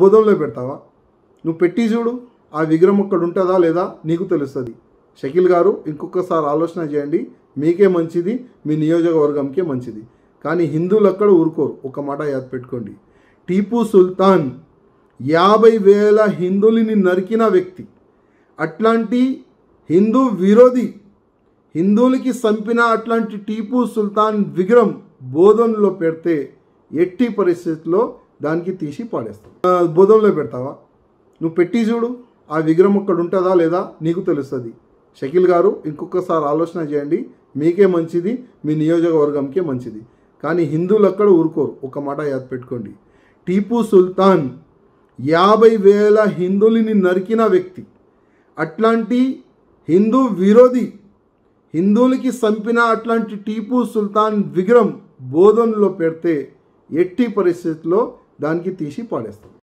బోధంలో పెడతావా? నువ్వు పెట్టి చూడు ఆ విగ్రహం అక్కడ ఉంటుందా లేదా నీకు తెలుస్తుంది. షకీల్ గారు ఇంకొకసారి ఆలోచన చేయండి. మీకే మంచిది మీ నియోజకవర్గంకే మంచిది. కానీ హిందువులు అక్కడ ఊరుకోరు. ఒక మాట యాద్ పెట్టుకోండి. టీపు సుల్తాన్ యాభై వేల హిందువులని నరికిన వ్యక్తి. అట్లాంటి హిందూ విరోధి హిందువులకి చంపిన అట్లాంటి టీపు సుల్తాన్ విగ్రహం బోధంలో పెడితే ఎట్టి పరిస్థితుల్లో దానికి తీసి పాడేస్తాం. ఆ, బోధంలో పెడతావా? నువ్వు పెట్టి చూడు ఆ విగ్రహం అక్కడ ఉంటుందా లేదా నీకు తెలుస్తుంది. షకీల్ గారు ఇంకొకసారి ఆలోచన చేయండి మీకే మంచిది మీ నియోజకవర్గంకే మంచిది. కానీ హిందువులు అక్కడ ఊరుకోరు ఒక మాట యాద పెట్టుకోండి. టీపు సుల్తాన్ యాభై వేల హిందువులని నరికిన వ్యక్తి. అట్లాంటి హిందూ విరోధి హిందువులకి చంపిన అట్లాంటి టీపు సుల్తాన్ విగ్రహం బోధంలో పెడితే ఎట్టి పరిస్థితుల్లో దానికి తీసి పాడేస్తాం.